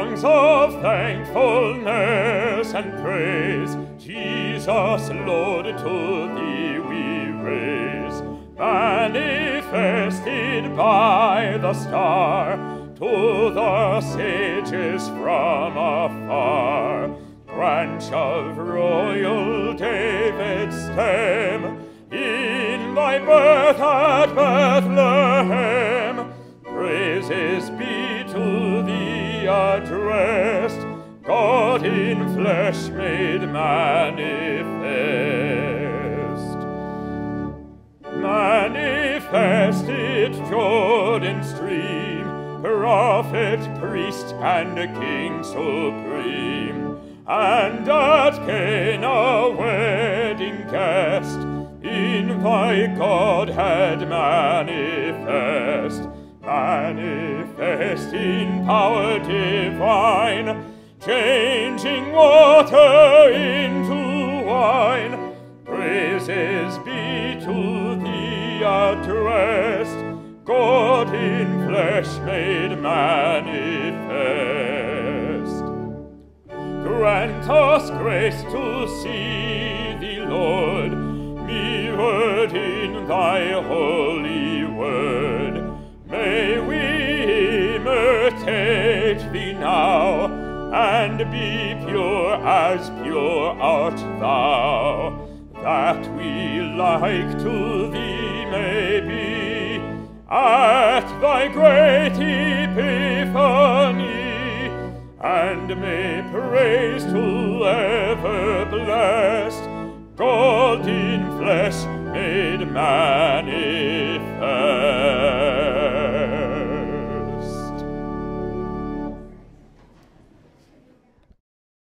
songs of thankfulness and praise. Jesus, Lord, to thee we raise. Manifested by the star to the sages from afar. Branch of royal David's stem, in thy birth at addressed, God in flesh made manifest. Manifested Jordan stream, prophet, priest, and king supreme, and at Cana wedding guest, in thy Godhead manifest, manifest in power divine, changing water into wine. Praises be to thee addressed, God in flesh made manifest. Grant us grace to see thee, Lord, mirrored in thy holy imitate thee now, and be pure as pure art thou, that we like to thee may be at thy great epiphany, and may praise to ever blessed God in flesh made man.